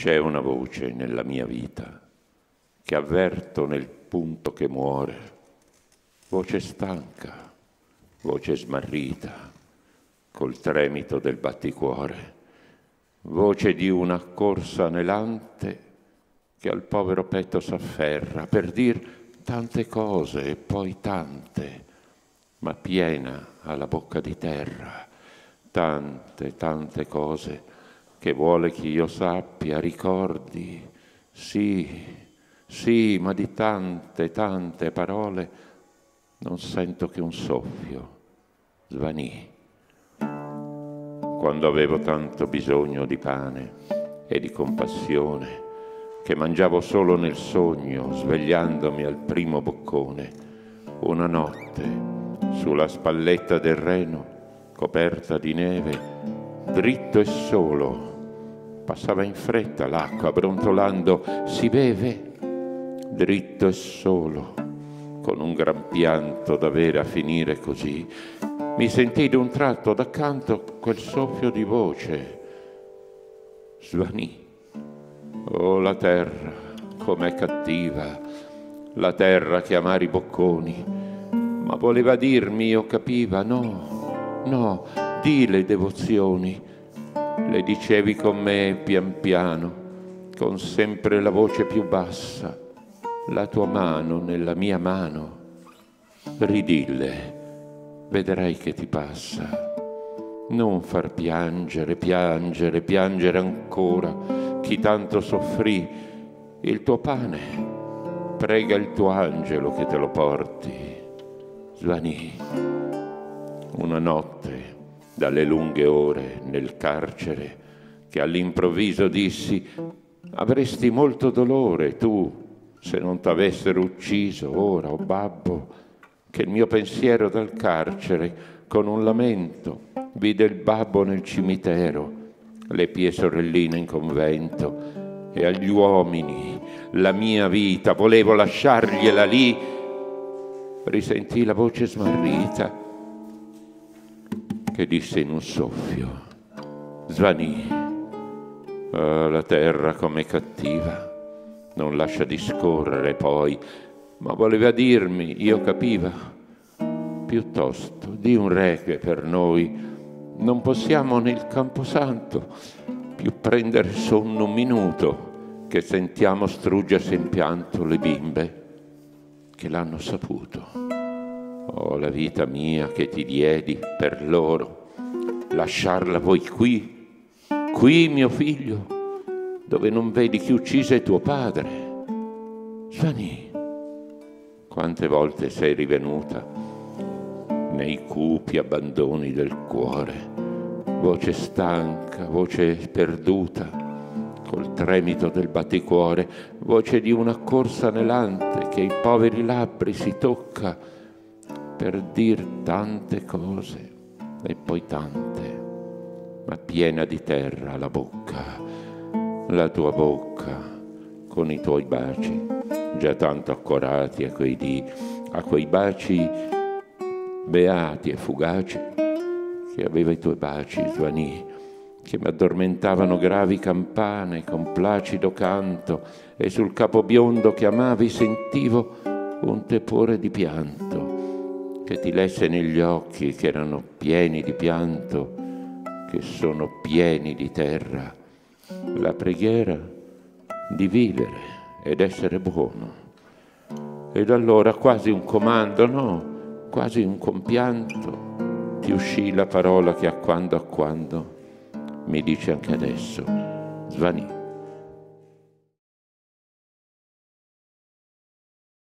C'è una voce nella mia vita che avverto nel punto che muore, voce stanca, voce smarrita, col tremito del batticuore, voce di una corsa anelante che al povero petto s'afferra per dir tante cose e poi tante, ma piena alla bocca di terra, tante, tante cose che vuole che io sappia, ricordi, sì, sì, ma di tante, tante parole non sento che un soffio, svanì. Quando avevo tanto bisogno di pane e di compassione, che mangiavo solo nel sogno, svegliandomi al primo boccone, una notte sulla spalletta del Reno, coperta di neve, dritto e solo, passava in fretta l'acqua, brontolando, si beve, dritto e solo, con un gran pianto d'avere a finire così, mi sentii d'un tratto d'accanto quel soffio di voce, svanì. Oh, la terra, com'è cattiva, la terra che amare i bocconi. Ma voleva dirmi, io capiva, no, no, di le devozioni. Le dicevi con me pian piano, con sempre la voce più bassa, la tua mano nella mia mano. Ridille, vedrai che ti passa. Non far piangere, piangere, piangere ancora chi tanto soffrì, il tuo pane, prega il tuo angelo che te lo porti. Svanì, una notte dalle lunghe ore nel carcere, che all'improvviso dissi, avresti molto dolore tu se non t'avessero ucciso ora, o oh babbo, che il mio pensiero dal carcere con un lamento vide il babbo nel cimitero le pie sorelline in convento e agli uomini la mia vita, volevo lasciargliela lì, risentì la voce smarrita che disse in un soffio, svanì, oh, la terra com'è cattiva, non lascia discorrere poi, ma voleva dirmi, io capiva, piuttosto di un reggae per noi, non possiamo nel Camposanto più prendere sonno un minuto che sentiamo struggersi in pianto le bimbe che l'hanno saputo. Oh, la vita mia che ti diedi per loro, lasciarla voi qui, qui mio figlio, dove non vedi chi uccise tuo padre. Gianni, quante volte sei rivenuta nei cupi abbandoni del cuore, voce stanca, voce perduta, col tremito del batticuore, voce di una corsa anelante che ai poveri labbri si tocca per dir tante cose e poi tante, ma piena di terra la bocca, la tua bocca con i tuoi baci, già tanto accorati a quei dì, a quei baci beati e fugaci, che aveva i tuoi baci svanì, che mi addormentavano gravi campane con placido canto, e sul capo biondo che amavi sentivo un tepore di pianto, che ti lesse negli occhi che erano pieni di pianto, che sono pieni di terra, la preghiera di vivere ed essere buono. Ed allora quasi un comando, no? quasi un compianto, ti uscì la parola che a quando a quando mi dice anche adesso, svanì.